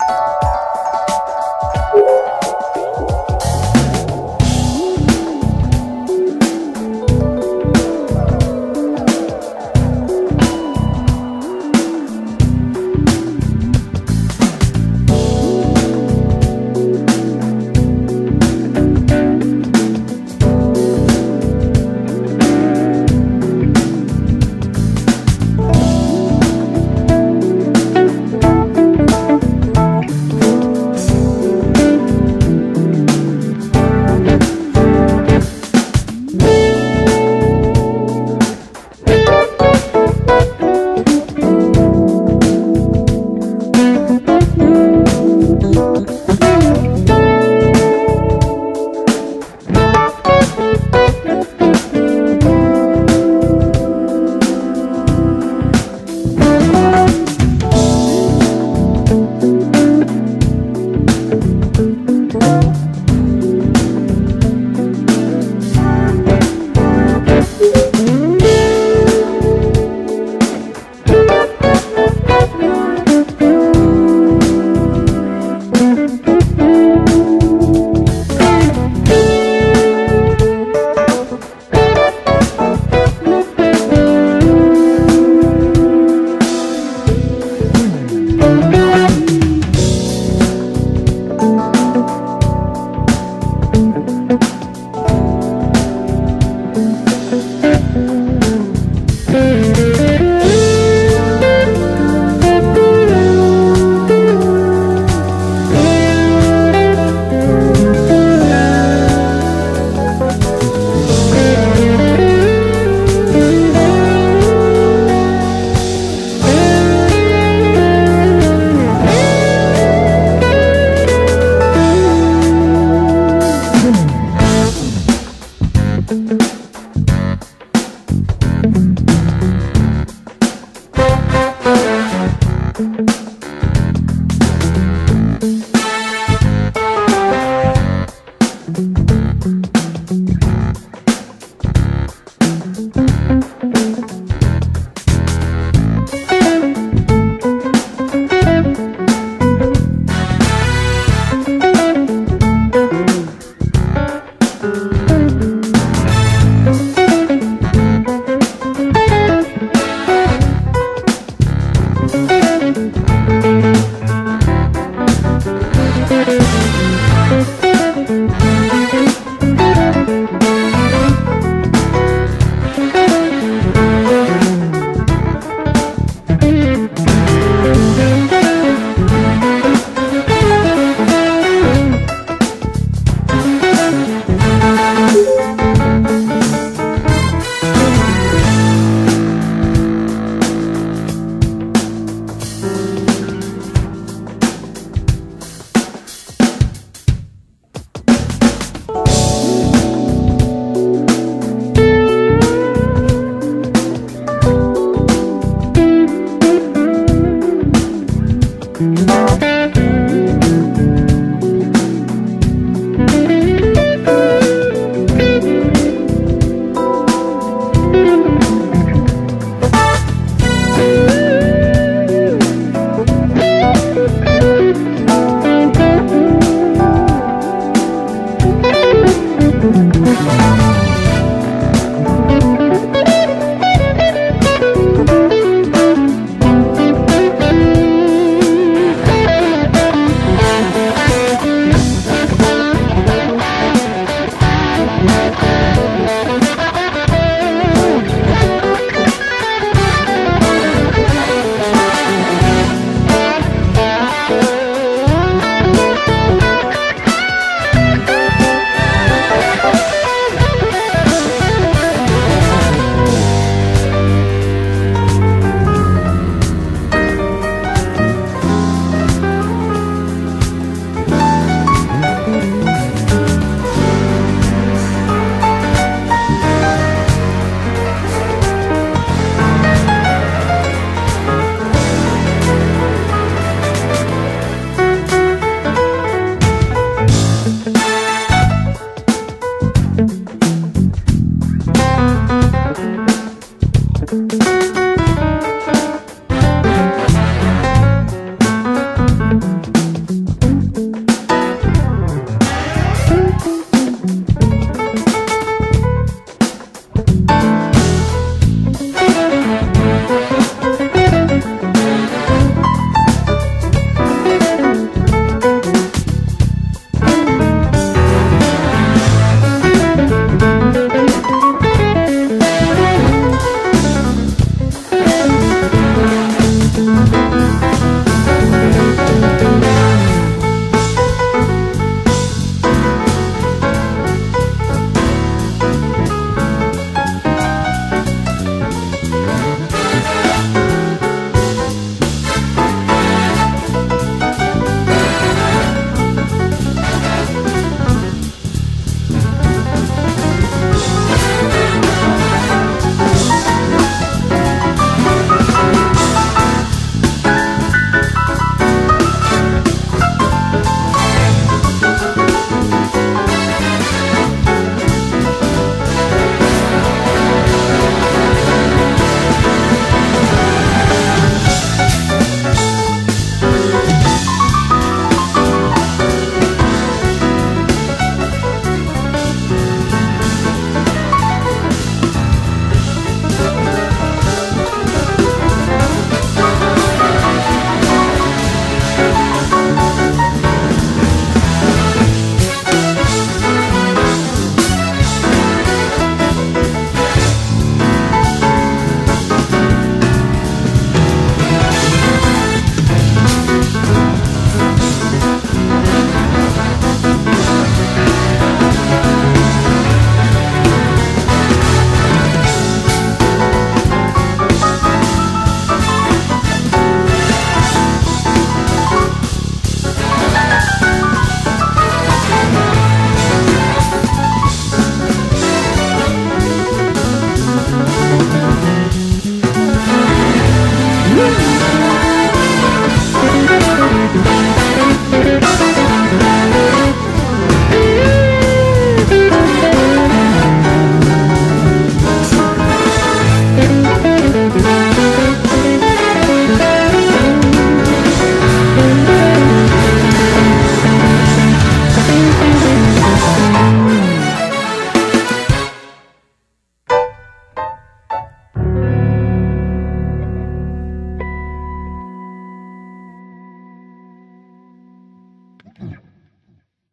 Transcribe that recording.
you Música